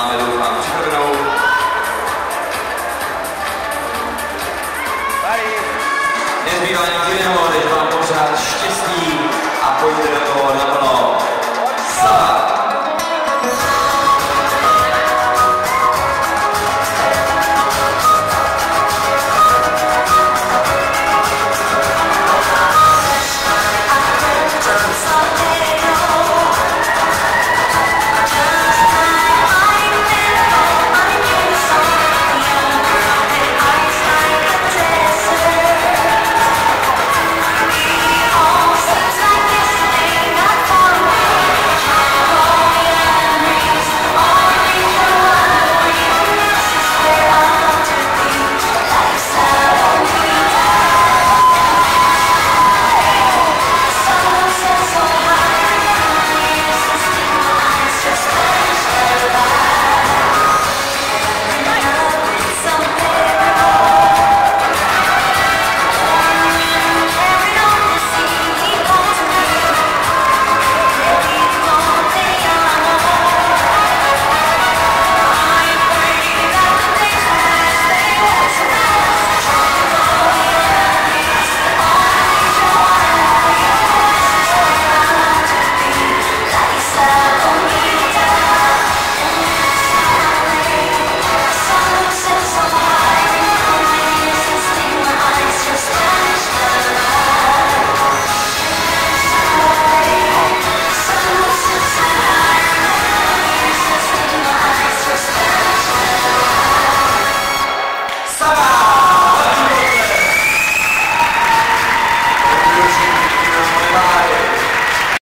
Máme doufám červenou. Nezbývá